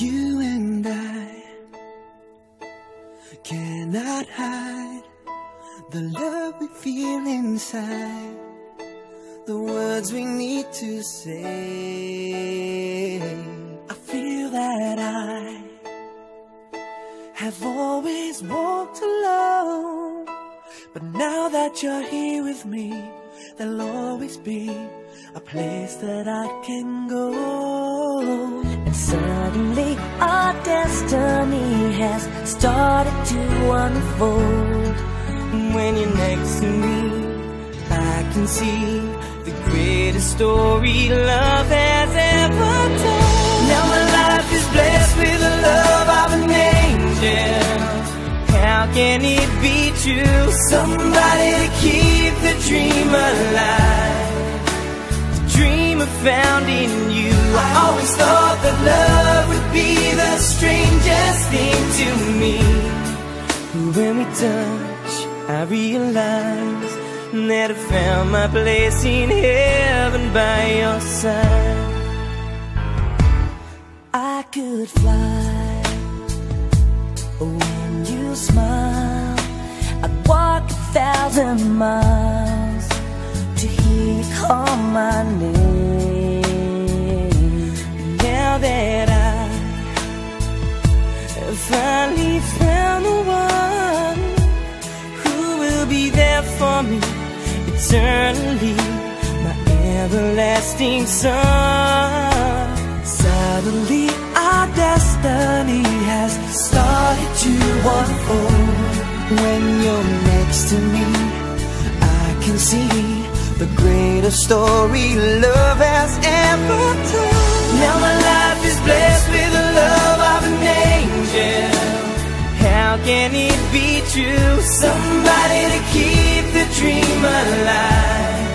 You and I cannot hide the love we feel inside, the words we need to say. I feel that I have always walked alone, but now that you're here with me, there'll always be a place that I can go. Suddenly our destiny has started to unfold. When you're next to me, I can see the greatest story love has ever told. Now my life is blessed with the love of an angel. How can it be true? Somebody to keep the dream alive. The dream I found in you. I always thought realize that I found my place in heaven by your side. I could fly when you smile. I'd walk a thousand miles be there for me eternally, my everlasting sun. Suddenly, our destiny has started to unfold. When you're next to me, I can see the greatest story love has ever told. Now my life is blessed true? Somebody to keep the dream alive.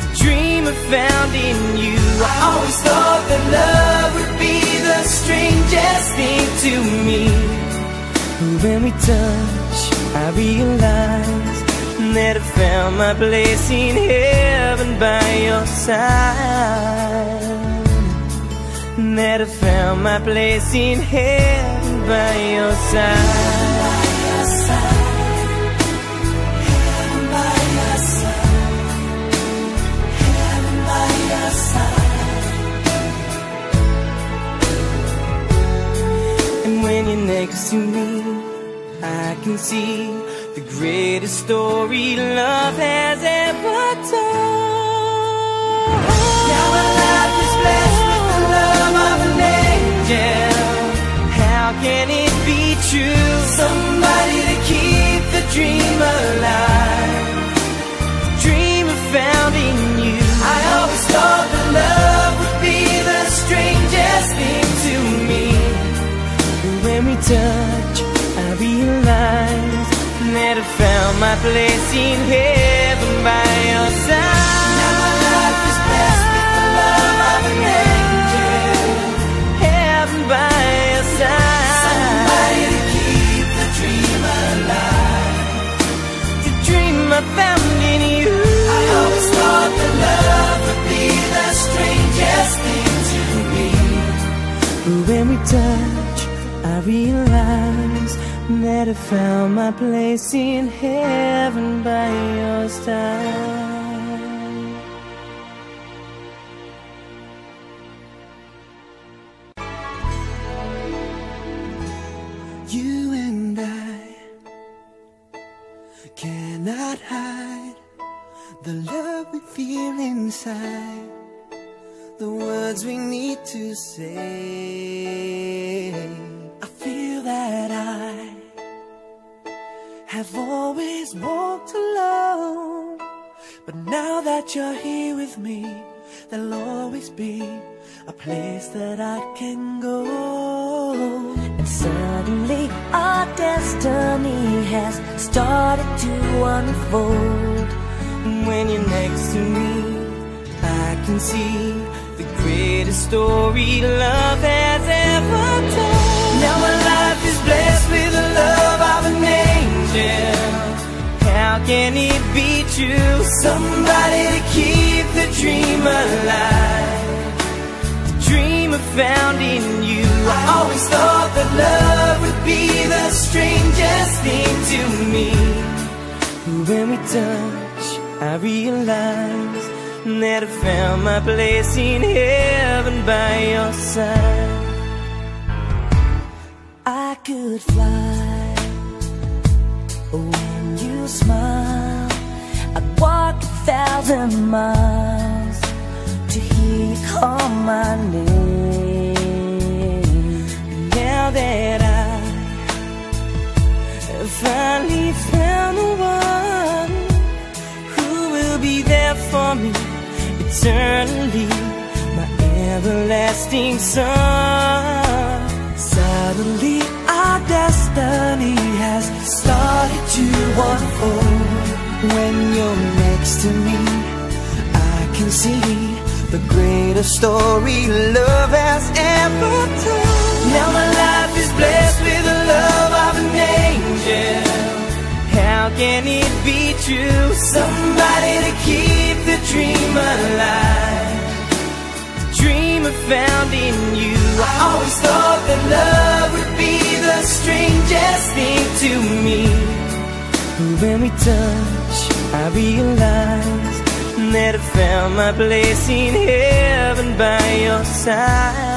The dream I found in you. I always thought that love would be the strangest thing to me. But When we touch, I realize that I found my place in heaven by your side. That I found my place in heaven by your side. To me, I can see the greatest story love has ever told. Now my life is blessed with the love of an angel. How can it be true? Somebody to keep the dream alive. Dream found my place in heaven I found my place in heaven by your side. You and I cannot hide the love we feel inside, the words we need to say. Walked alone, but now that you're here with me, there'll always be a place that I can go. And suddenly our destiny has started to unfold. When you're next to me, I can see the greatest story love has ever told. Can it be true? Somebody to keep the dream alive. The dream I found in you. I always thought that love would be the strangest thing to me. When we touch, I realize that I found my place in heaven by your side. I could fly when you smile. I'd walk a thousand miles to hear you call my name. Now that I finally found the one who will be there for me eternally, my everlasting sun. Suddenly our destiny has started to unfold When you're next to me I can see the greatest story love has ever told. Now my life is blessed with the love of an angel. How can it be true? Somebody to keep the dream alive. The dream I found in you. I always thought that love would be the strangest thing to me When we touch, I realize That I found my place in heaven by your side